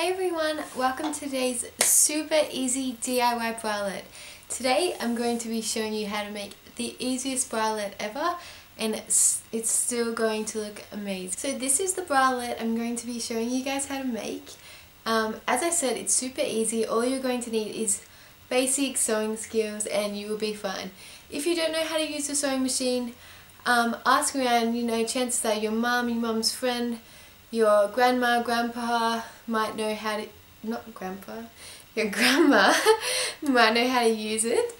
Hey everyone, welcome to today's super easy DIY bralette. Today I'm going to be showing you how to make the easiest bralette ever and it's, it's still going to look amazing. So this is the bralette I'm going to be showing you guys how to make. Um, as I said, it's super easy. All you're going to need is basic sewing skills and you will be fine. If you don't know how to use a sewing machine, um, ask around, you know, chances are your mum, your mum's friend, your grandma, grandpa might know how to, not grandpa, your grandma might know how to use it.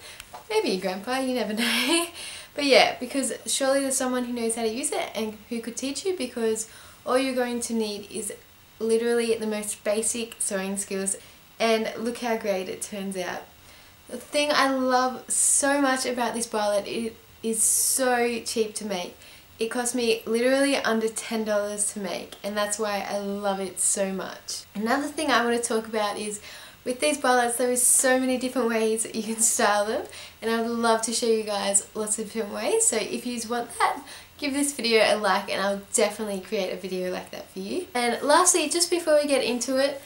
Maybe your grandpa, you never know. But yeah, because surely there's someone who knows how to use it and who could teach you because all you're going to need is literally the most basic sewing skills and look how great it turns out. The thing I love so much about this bralette, it is so cheap to make. It cost me literally under $10 to make and that's why I love it so much. Another thing I want to talk about is with these bralettes there is so many different ways that you can style them and I would love to show you guys lots of different ways so if you want that give this video a like and I'll definitely create a video like that for you. And lastly just before we get into it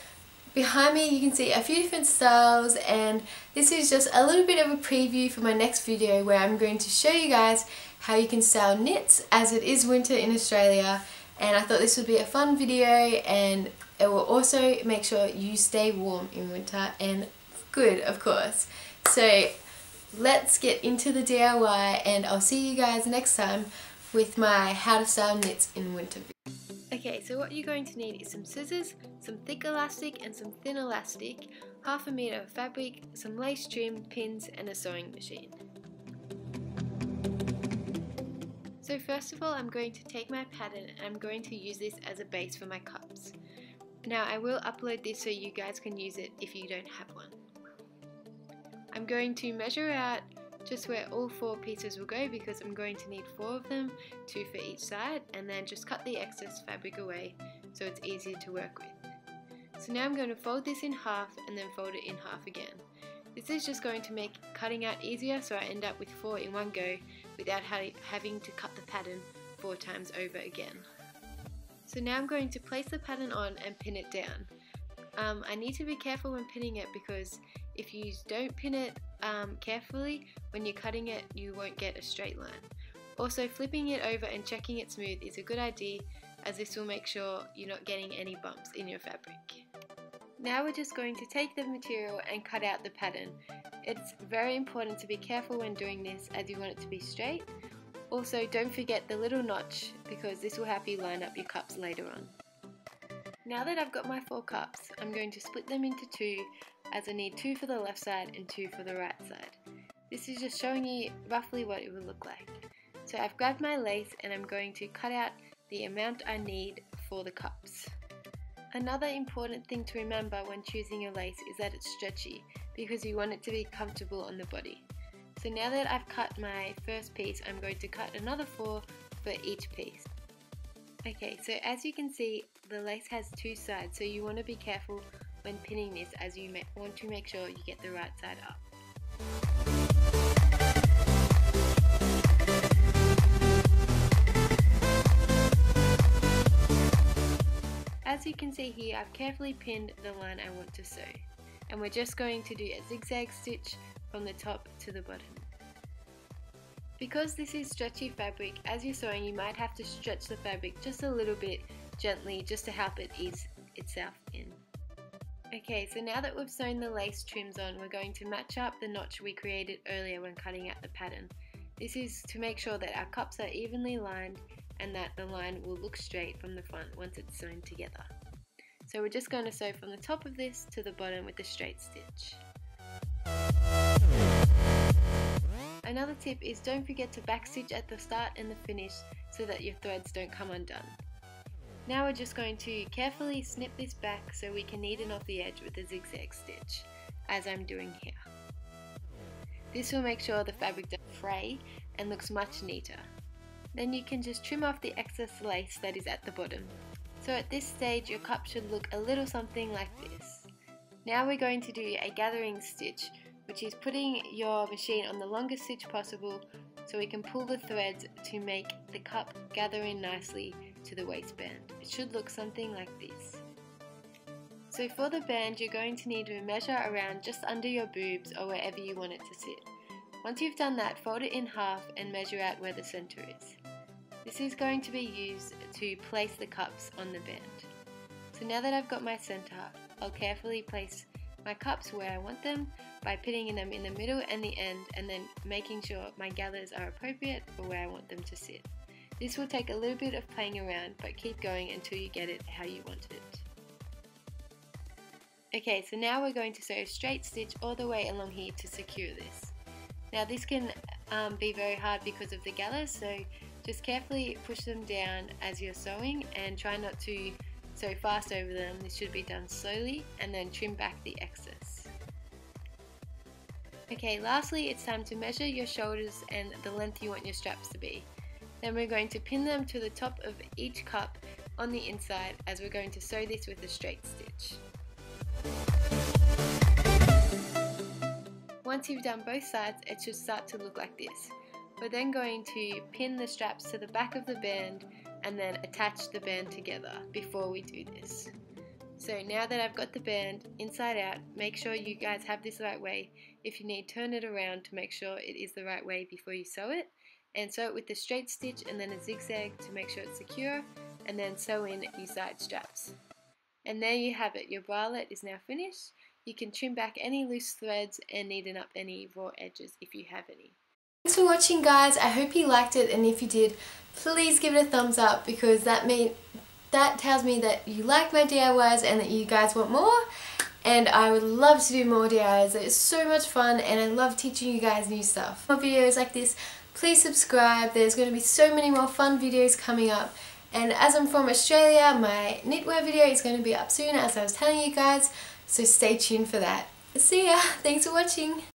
behind me you can see a few different styles and this is just a little bit of a preview for my next video where I'm going to show you guys how you can style knits as it is winter in Australia and I thought this would be a fun video and it will also make sure you stay warm in winter and good of course. So let's get into the DIY and I'll see you guys next time with my how to style knits in winter Okay, so what you're going to need is some scissors, some thick elastic and some thin elastic, half a meter of fabric, some lace trim, pins and a sewing machine. So first of all I'm going to take my pattern and I'm going to use this as a base for my cups. Now I will upload this so you guys can use it if you don't have one. I'm going to measure out just where all four pieces will go because I'm going to need four of them, two for each side, and then just cut the excess fabric away so it's easier to work with. So now I'm going to fold this in half and then fold it in half again. This is just going to make cutting out easier so I end up with four in one go without having to cut the pattern four times over again. So now I'm going to place the pattern on and pin it down. Um, I need to be careful when pinning it because if you don't pin it um, carefully, when you're cutting it you won't get a straight line. Also flipping it over and checking it smooth is a good idea as this will make sure you're not getting any bumps in your fabric. Now we're just going to take the material and cut out the pattern. It's very important to be careful when doing this as you want it to be straight. Also don't forget the little notch because this will help you line up your cups later on. Now that I've got my four cups, I'm going to split them into two as I need two for the left side and two for the right side. This is just showing you roughly what it will look like. So I've grabbed my lace and I'm going to cut out the amount I need for the cups. Another important thing to remember when choosing your lace is that it's stretchy because you want it to be comfortable on the body. So now that I've cut my first piece, I'm going to cut another four for each piece. Okay, so as you can see, the lace has two sides, so you want to be careful when pinning this as you want to make sure you get the right side up. As you can see here, I've carefully pinned the line I want to sew. And we're just going to do a zigzag stitch from the top to the bottom. Because this is stretchy fabric, as you're sewing you might have to stretch the fabric just a little bit gently just to help it ease itself in. Okay, so now that we've sewn the lace trims on, we're going to match up the notch we created earlier when cutting out the pattern. This is to make sure that our cups are evenly lined and that the line will look straight from the front once it's sewn together. So we're just going to sew from the top of this to the bottom with a straight stitch. Another tip is don't forget to backstitch at the start and the finish so that your threads don't come undone. Now we're just going to carefully snip this back so we can neaten off the edge with a zigzag stitch, as I'm doing here. This will make sure the fabric doesn't fray and looks much neater. Then you can just trim off the excess lace that is at the bottom. So at this stage your cup should look a little something like this. Now we're going to do a gathering stitch which is putting your machine on the longest stitch possible so we can pull the threads to make the cup gather in nicely to the waistband. It should look something like this. So for the band you're going to need to measure around just under your boobs or wherever you want it to sit. Once you've done that, fold it in half and measure out where the center is. This is going to be used to place the cups on the band. So now that I've got my center, I'll carefully place my cups where I want them by putting them in the middle and the end and then making sure my gathers are appropriate for where I want them to sit. This will take a little bit of playing around but keep going until you get it how you want it. Okay, so now we're going to sew a straight stitch all the way along here to secure this. Now this can um, be very hard because of the gathers, so just carefully push them down as you're sewing and try not to sew fast over them. This should be done slowly and then trim back the excess. Okay, lastly it's time to measure your shoulders and the length you want your straps to be. Then we're going to pin them to the top of each cup on the inside as we're going to sew this with a straight stitch. Once you've done both sides, it should start to look like this. We're then going to pin the straps to the back of the band and then attach the band together before we do this. So now that I've got the band inside out, make sure you guys have this right way. If you need, turn it around to make sure it is the right way before you sew it. And sew it with a straight stitch and then a zigzag to make sure it's secure. And then sew in your side straps. And there you have it, your bralette is now finished. You can trim back any loose threads and neaten up any raw edges if you have any. Thanks for watching guys, I hope you liked it and if you did, please give it a thumbs up because that mean that tells me that you like my DIYs and that you guys want more and I would love to do more DIYs. It's so much fun and I love teaching you guys new stuff. More videos like this, please subscribe. There's going to be so many more fun videos coming up and as I'm from Australia, my knitwear video is going to be up soon as I was telling you guys, so stay tuned for that. See ya! Thanks for watching!